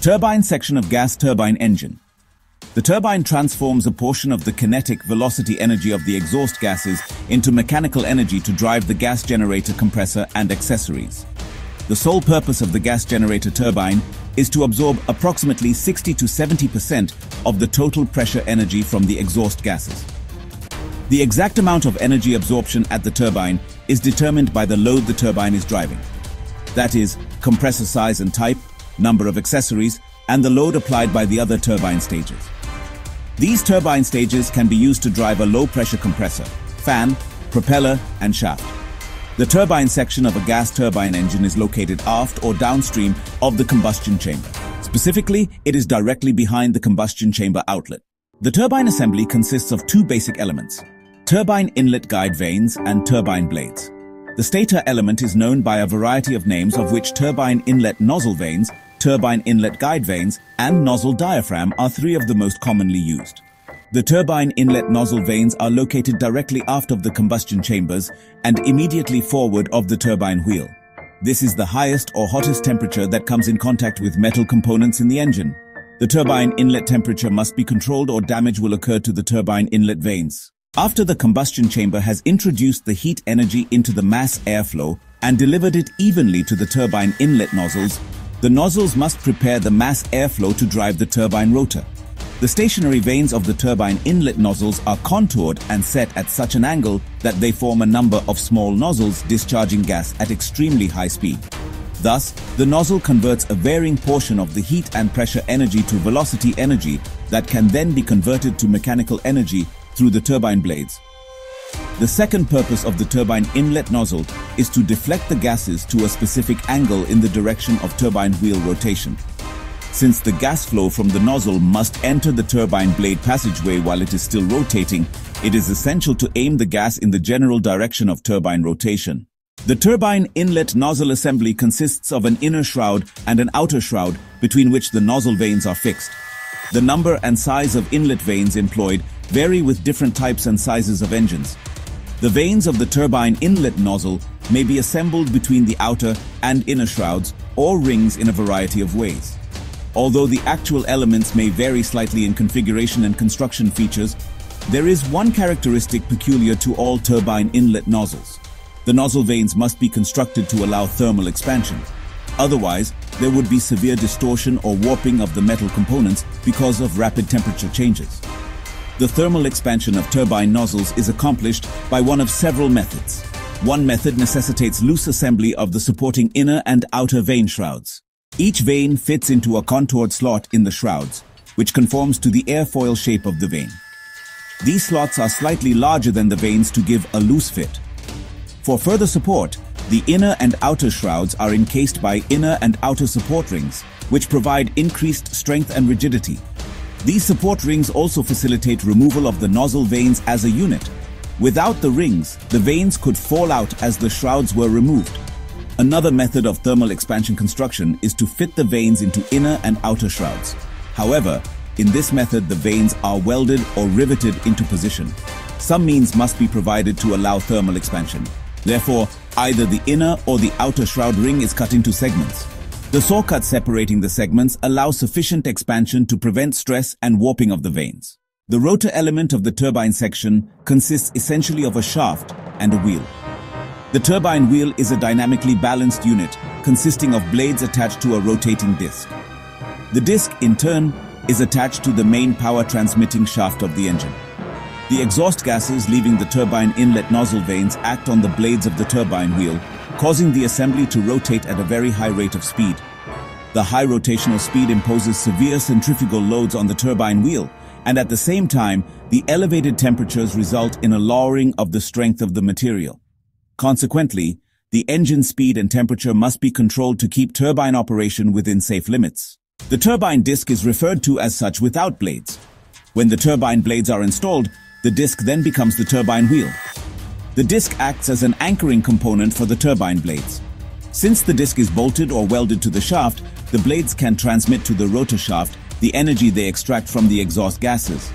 Turbine section of gas turbine engine. The turbine transforms a portion of the kinetic velocity energy of the exhaust gases into mechanical energy to drive the gas generator compressor and accessories. The sole purpose of the gas generator turbine is to absorb approximately 60 to 70% of the total pressure energy from the exhaust gases. The exact amount of energy absorption at the turbine is determined by the load the turbine is driving. That is, compressor size and type, number of accessories, and the load applied by the other turbine stages. These turbine stages can be used to drive a low-pressure compressor, fan, propeller, and shaft. The turbine section of a gas turbine engine is located aft or downstream of the combustion chamber. Specifically, it is directly behind the combustion chamber outlet. The turbine assembly consists of two basic elements, turbine inlet guide vanes and turbine blades. The stator element is known by a variety of names of which turbine inlet nozzle vanes, turbine inlet guide vanes, and nozzle diaphragm are three of the most commonly used. The turbine inlet nozzle vanes are located directly aft of the combustion chambers and immediately forward of the turbine wheel. This is the highest or hottest temperature that comes in contact with metal components in the engine. The turbine inlet temperature must be controlled or damage will occur to the turbine inlet vanes. After the combustion chamber has introduced the heat energy into the mass airflow and delivered it evenly to the turbine inlet nozzles, the nozzles must prepare the mass airflow to drive the turbine rotor. The stationary vanes of the turbine inlet nozzles are contoured and set at such an angle that they form a number of small nozzles discharging gas at extremely high speed. Thus, the nozzle converts a varying portion of the heat and pressure energy to velocity energy that can then be converted to mechanical energy through the turbine blades. The second purpose of the turbine inlet nozzle is to deflect the gases to a specific angle in the direction of turbine wheel rotation. Since the gas flow from the nozzle must enter the turbine blade passageway while it is still rotating, it is essential to aim the gas in the general direction of turbine rotation. The turbine inlet nozzle assembly consists of an inner shroud and an outer shroud between which the nozzle vanes are fixed. The number and size of inlet vanes employed vary with different types and sizes of engines. The vanes of the turbine inlet nozzle may be assembled between the outer and inner shrouds or rings in a variety of ways. Although the actual elements may vary slightly in configuration and construction features, there is one characteristic peculiar to all turbine inlet nozzles. The nozzle vanes must be constructed to allow thermal expansion. Otherwise, there would be severe distortion or warping of the metal components because of rapid temperature changes. The thermal expansion of turbine nozzles is accomplished by one of several methods. One method necessitates loose assembly of the supporting inner and outer vane shrouds. Each vane fits into a contoured slot in the shrouds, which conforms to the airfoil shape of the vane. These slots are slightly larger than the vanes to give a loose fit. For further support, the inner and outer shrouds are encased by inner and outer support rings, which provide increased strength and rigidity. These support rings also facilitate removal of the nozzle vanes as a unit. Without the rings, the vanes could fall out as the shrouds were removed. Another method of thermal expansion construction is to fit the vanes into inner and outer shrouds. However, in this method the vanes are welded or riveted into position. Some means must be provided to allow thermal expansion. Therefore, either the inner or the outer shroud ring is cut into segments. The saw cut separating the segments allows sufficient expansion to prevent stress and warping of the vanes. The rotor element of the turbine section consists essentially of a shaft and a wheel. The turbine wheel is a dynamically balanced unit consisting of blades attached to a rotating disc. The disc, in turn, is attached to the main power transmitting shaft of the engine. The exhaust gases leaving the turbine inlet nozzle vanes act on the blades of the turbine wheel, causing the assembly to rotate at a very high rate of speed. The high rotational speed imposes severe centrifugal loads on the turbine wheel, and at the same time, the elevated temperatures result in a lowering of the strength of the material. Consequently, the engine speed and temperature must be controlled to keep turbine operation within safe limits. The turbine disc is referred to as such without blades. When the turbine blades are installed, the disc then becomes the turbine wheel. The disc acts as an anchoring component for the turbine blades. Since the disc is bolted or welded to the shaft, the blades can transmit to the rotor shaft the energy they extract from the exhaust gases.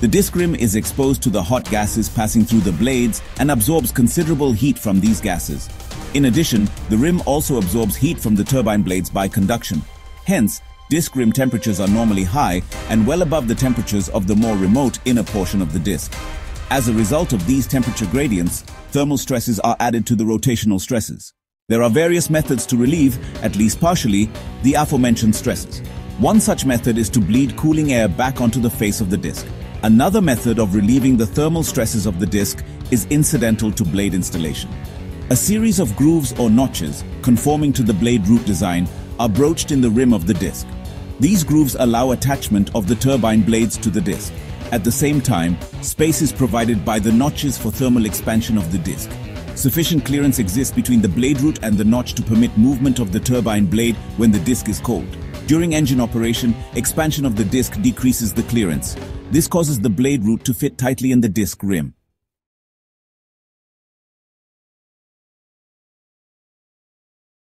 The disc rim is exposed to the hot gases passing through the blades and absorbs considerable heat from these gases. In addition, the rim also absorbs heat from the turbine blades by conduction. Hence, Disc rim temperatures are normally high and well above the temperatures of the more remote inner portion of the disc. As a result of these temperature gradients, thermal stresses are added to the rotational stresses. There are various methods to relieve, at least partially, the aforementioned stresses. One such method is to bleed cooling air back onto the face of the disc. Another method of relieving the thermal stresses of the disc is incidental to blade installation. A series of grooves or notches, conforming to the blade root design, are broached in the rim of the disc. These grooves allow attachment of the turbine blades to the disc. At the same time, space is provided by the notches for thermal expansion of the disc. Sufficient clearance exists between the blade root and the notch to permit movement of the turbine blade when the disc is cold. During engine operation, expansion of the disc decreases the clearance. This causes the blade root to fit tightly in the disc rim.